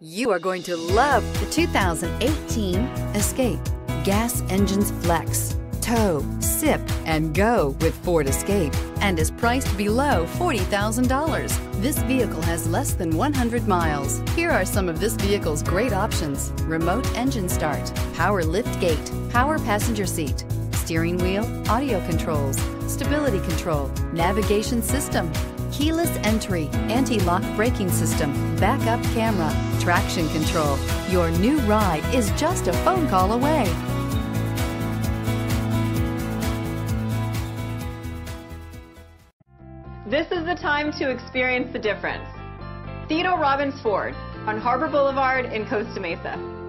You are going to love the 2018 Escape. Gas engines flex, tow, sip, and go with Ford Escape and is priced below $40,000. This vehicle has less than 100 miles. Here are some of this vehicle's great options. Remote engine start, power lift gate, power passenger seat, steering wheel, audio controls, stability control, navigation system, keyless entry, anti-lock braking system, backup camera, traction control. Your new ride is just a phone call away. This is the time to experience the difference. Theodore Robins Ford on Harbor Boulevard in Costa Mesa.